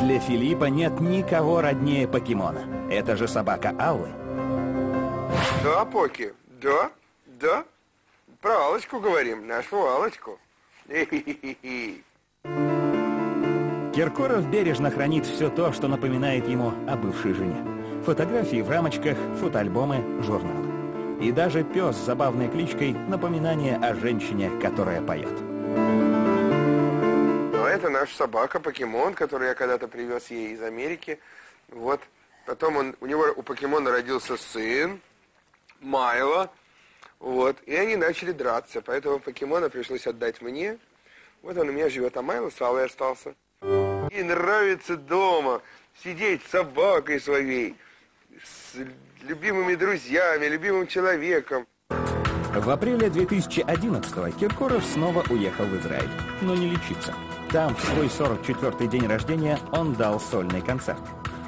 Для Филиппа нет никого роднее покемона. Это же собака Аллы. Да, Поки, да, да. Про Аллочку говорим, нашу. Хи-хи-хи-хи. Киркоров бережно хранит все то, что напоминает ему о бывшей жене. Фотографии в рамочках, фотоальбомы, журналы. И даже пес с забавной кличкой – напоминание о женщине, которая поет. Это наша собака, покемон, который я когда-то привез ей из Америки. Вот. Потом он, у него, у покемона родился сын, Майло. Вот. И они начали драться. Поэтому покемона пришлось отдать мне. Вот он у меня живет, а Майло с Аллой остался. Ей нравится дома сидеть с собакой своей, с любимыми друзьями, любимым человеком. В апреле 2011-го Киркоров снова уехал в Израиль, но не лечиться. Там, в свой 44-й день рождения, он дал сольный концерт.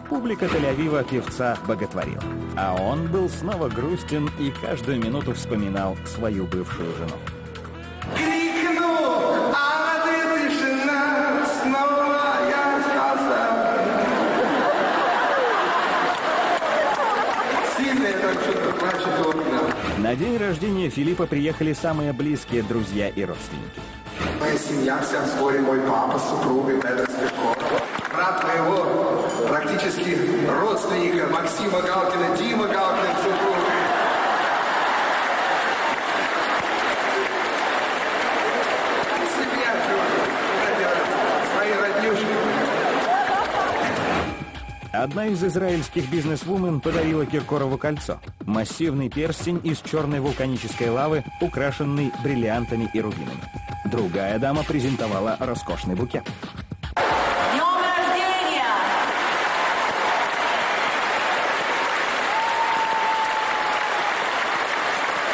Публика Тель-Авива певца боготворила. А он был снова грустен и каждую минуту вспоминал свою бывшую жену. А ты тишина, снова я остался. Сильно я так что-то плачет окна. На день рождения Филиппа приехали самые близкие друзья и родственники. Моя семья вся в сборе, мой папа, супруга Петр Спирков. Брат моего практически родственника Максима Галкина, Дима Галкин, супруга. Одна из израильских бизнесвумен подарила Киркорову кольцо. Массивный перстень из черной вулканической лавы, украшенный бриллиантами и рубинами. Другая дама презентовала роскошный букет. Днем рождения!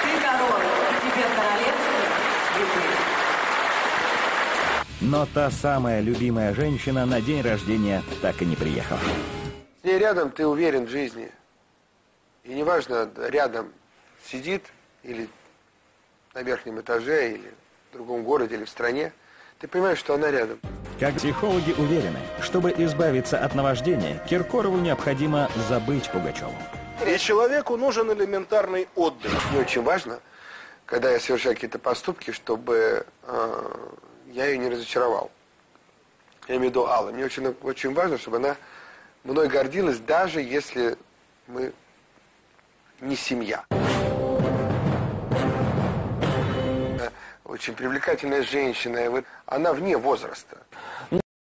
Ты король, и тебе королевство цветы. Но та самая любимая женщина на день рождения так и не приехала. С ней рядом ты уверен в жизни. И неважно, рядом сидит или на верхнем этаже, или в другом городе, или в стране, ты понимаешь, что она рядом. Как психологи уверены, чтобы избавиться от наваждения, Киркорову необходимо забыть Пугачеву. И человеку нужен элементарный отдых. Мне очень важно, когда я совершаю какие-то поступки, чтобы э, я ее не разочаровал. Я имею в виду Алла. Мне очень, очень важно, чтобы она мной гордилась, даже если мы не семья. Очень привлекательная женщина. Она вне возраста.